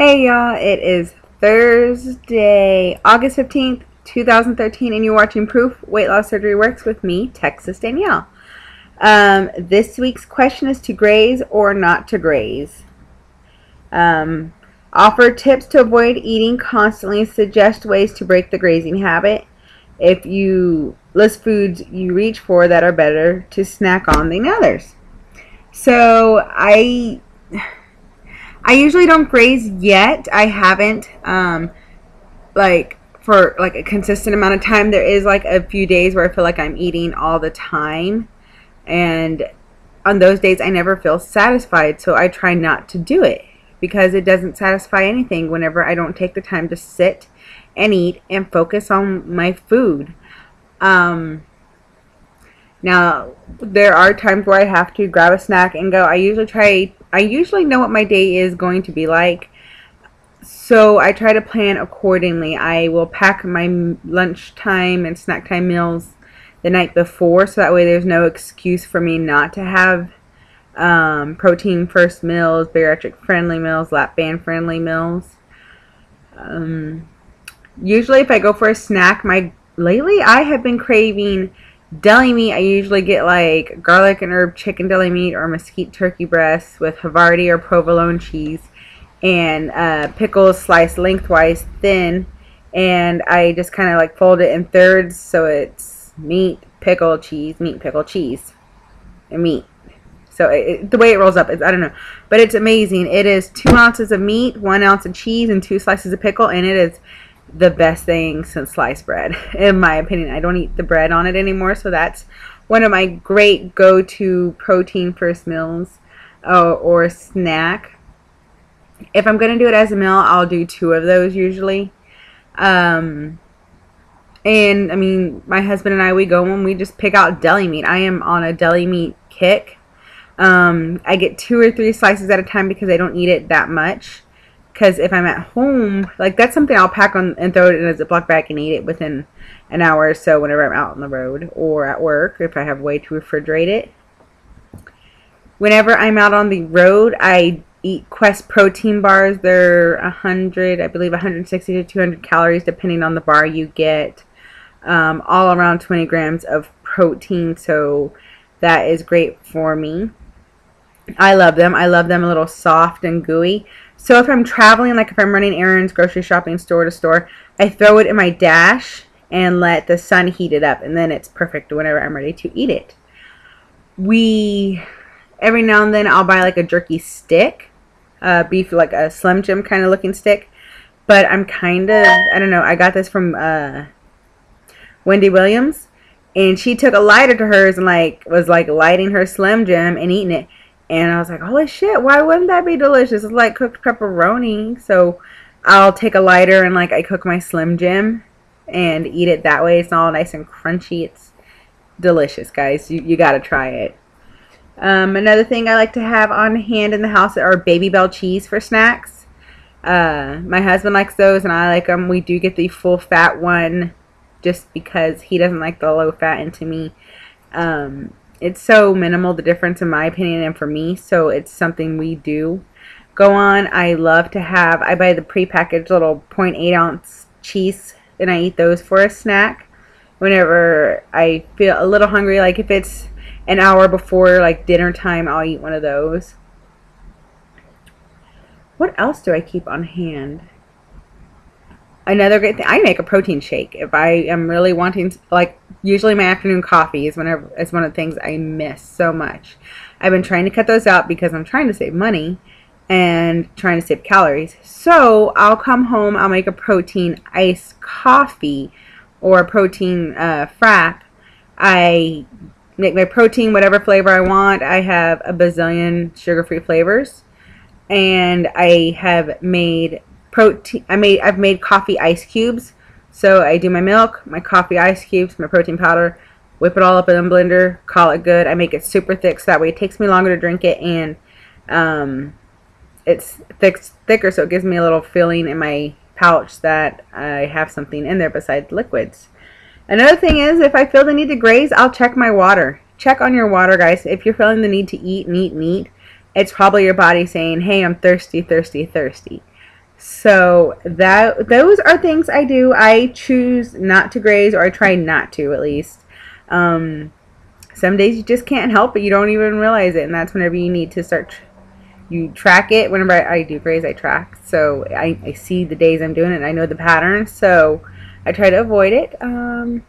Hey y'all, it is Thursday, August 15th, 2013, and you're watching Proof Weight Loss Surgery Works with me, Texas Danielle. Um, this week's question is to graze or not to graze. Um, offer tips to avoid eating constantly, suggest ways to break the grazing habit. If you list foods you reach for that are better to snack on than others. So I I usually don't graze yet. I haven't, um, like, for like a consistent amount of time. There is like a few days where I feel like I'm eating all the time. And on those days, I never feel satisfied. So I try not to do it because it doesn't satisfy anything whenever I don't take the time to sit and eat and focus on my food. Um, now, there are times where I have to grab a snack and go. I usually try I usually know what my day is going to be like. So I try to plan accordingly. I will pack my lunchtime and snack time meals the night before so that way there's no excuse for me not to have um, protein first meals, bariatric friendly meals, lap band friendly meals. Um, usually if I go for a snack, my lately I have been craving Deli meat, I usually get like garlic and herb chicken deli meat or mesquite turkey breast with Havarti or provolone cheese and uh, pickles sliced lengthwise thin. And I just kind of like fold it in thirds so it's meat, pickle, cheese, meat, pickle, cheese, and meat. So it, the way it rolls up is, I don't know. But it's amazing. It is two ounces of meat, one ounce of cheese, and two slices of pickle. And it is the best thing since sliced bread, in my opinion. I don't eat the bread on it anymore, so that's one of my great go-to protein first meals uh, or snack. If I'm going to do it as a meal, I'll do two of those usually. Um, and, I mean, my husband and I, we go and we just pick out deli meat. I am on a deli meat kick. Um, I get two or three slices at a time because I don't eat it that much because if I'm at home, like that's something I'll pack on and throw it in a Ziploc bag and eat it within an hour or so whenever I'm out on the road or at work if I have a way to refrigerate it. Whenever I'm out on the road, I eat Quest protein bars. They're 100, I believe 160 to 200 calories depending on the bar you get. Um, all around 20 grams of protein, so that is great for me. I love them. I love them a little soft and gooey. So if I'm traveling, like if I'm running errands, grocery shopping, store to store, I throw it in my dash and let the sun heat it up. And then it's perfect whenever I'm ready to eat it. We, every now and then, I'll buy like a jerky stick. Uh, beef, like a Slim Jim kind of looking stick. But I'm kind of, I don't know, I got this from uh, Wendy Williams. And she took a lighter to hers and like was like lighting her Slim Jim and eating it. And I was like, holy shit, why wouldn't that be delicious? It's like cooked pepperoni. So I'll take a lighter and like I cook my Slim Jim and eat it that way. It's all nice and crunchy. It's delicious, guys. You, you got to try it. Um, another thing I like to have on hand in the house are Babybel cheese for snacks. Uh, my husband likes those and I like them. We do get the full fat one just because he doesn't like the low fat and to me um, it's so minimal the difference in my opinion and for me so it's something we do go on. I love to have I buy the prepackaged little 0.8 ounce cheese and I eat those for a snack whenever I feel a little hungry. Like if it's an hour before like dinner time I'll eat one of those. What else do I keep on hand another great thing I make a protein shake if I am really wanting to, like usually my afternoon coffee is whenever is one of the things I miss so much. I've been trying to cut those out because I'm trying to save money and trying to save calories. So I'll come home, I'll make a protein iced coffee or a protein uh, frap. I make my protein whatever flavor I want. I have a bazillion sugar-free flavors, and I have made protein. I made I've made coffee ice cubes. So I do my milk, my coffee ice cubes, my protein powder, whip it all up in a blender, call it good. I make it super thick so that way it takes me longer to drink it and um, it's thick, thicker so it gives me a little feeling in my pouch that I have something in there besides liquids. Another thing is if I feel the need to graze, I'll check my water. Check on your water, guys. If you're feeling the need to eat and eat and eat, it's probably your body saying, hey, I'm thirsty, thirsty, thirsty. So that those are things I do. I choose not to graze, or I try not to at least. Um, some days you just can't help it. You don't even realize it, and that's whenever you need to start. You track it. Whenever I, I do graze, I track. So I, I see the days I'm doing it, and I know the pattern. So I try to avoid it. Um,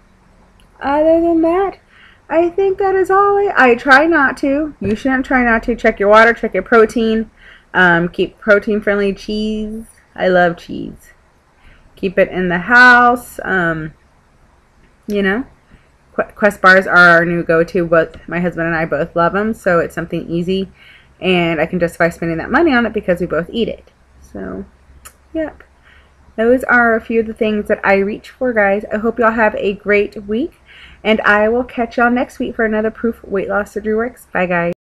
other than that, I think that is all. I, I try not to. You shouldn't try not to. Check your water. Check your protein. Um, keep protein friendly cheese. I love cheese. Keep it in the house. Um, you know. Quest bars are our new go-to. Both my husband and I both love them, so it's something easy, and I can justify spending that money on it because we both eat it. So, yep. Those are a few of the things that I reach for, guys. I hope y'all have a great week, and I will catch y'all next week for another Proof Weight Loss Surgery Works. Bye, guys.